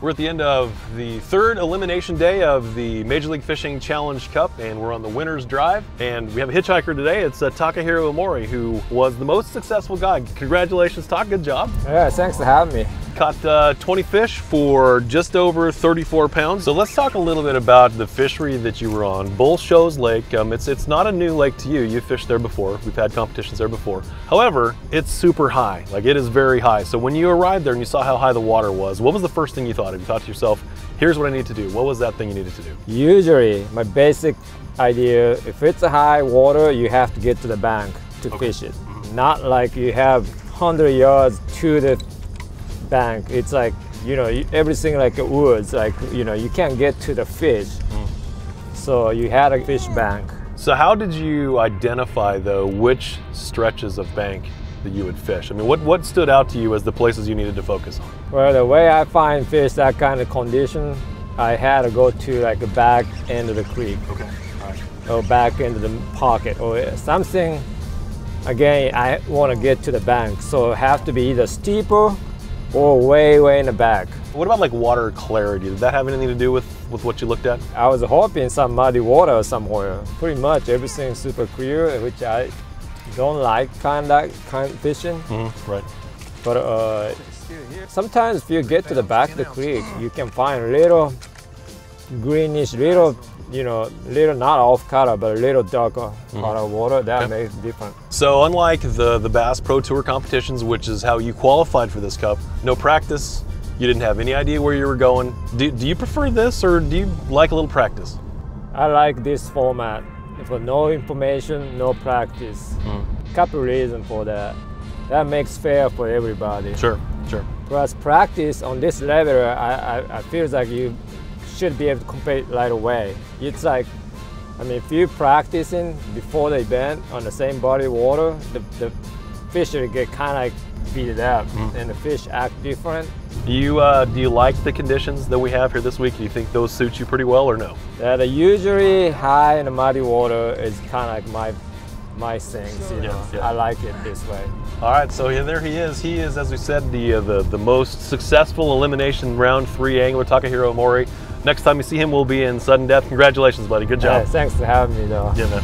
We're at the end of the third elimination day of the Major League Fishing Challenge Cup, and we're on the winner's drive. And we have a hitchhiker today. It's uh, Takahiro Omori, who was the most successful guy. Congratulations, Tak. Good job. Yeah, thanks for having me. Caught uh, 20 fish for just over 34 pounds. So let's talk a little bit about the fishery that you were on. Bull Shoals Lake. Um, it's it's not a new lake to you. You've fished there before. We've had competitions there before. However, it's super high. Like it is very high. So when you arrived there and you saw how high the water was, what was the first thing you thought of? You thought to yourself, here's what I need to do. What was that thing you needed to do? Usually, my basic idea, if it's a high water, you have to get to the bank to Okay. fish it. Not like you have 100 yards to the bank. It's like, you know, everything like a woods, like, you know, you can't get to the fish. So you had a fish bank. So how did you identify though which stretches of bank that you would fish? I mean, what, what stood out to you as the places you needed to focus on? Well, the way I find fish, that kind of condition, I had to go to like the back end of the creek. Okay. Right. or back into the pocket or something again i want to get to the bank so it have to be either steeper or way way in the back What about like water clarity? Did that have anything to do with, with what you looked at? i was hoping some muddy water somewhere pretty much everything super clear which i don't like kind of kind of fishing Mm-hmm. Right. but uh, sometimes if you get to the back of the creek you can find little greenish little you know little not off color but a little darker color water that Okay. makes different So unlike the, the Bass Pro Tour competitions, which is how you qualified for this cup, no practice, you didn't have any idea where you were going. Do, do you prefer this or do you like a little practice? I like this format. For no information, no practice. Mm. Couple reasons for that. That makes fair for everybody. Sure, sure. Plus, practice on this level, I, I, I feel like you should be able to compete right away. It's like, I mean, if you practicing before the event on the same body of water, the, the fish will get kind of like beat it up, and the fish act different. Do you, uh, do you like the conditions that we have here this week? Do you think those suit you pretty well or no? Yeah, the usually high in the muddy water is kind of like my my things, you know. yeah. I like it this way. All right, so yeah, there he is. He is, as we said, the uh, the, the most successful elimination round three angler, Takahiro Omori. Next time you see him, we'll be in sudden death. Congratulations, buddy. Good Yeah, job. thanks for having me, though. Yeah, man.